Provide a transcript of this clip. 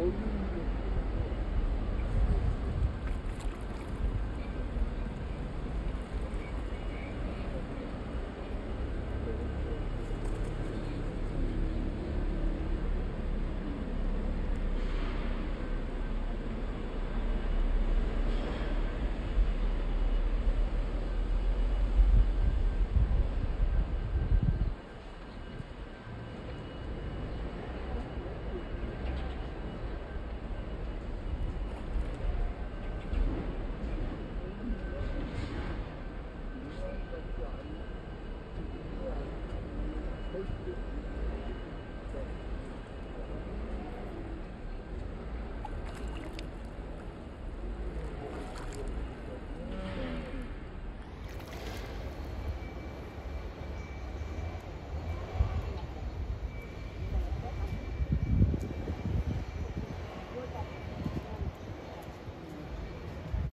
OU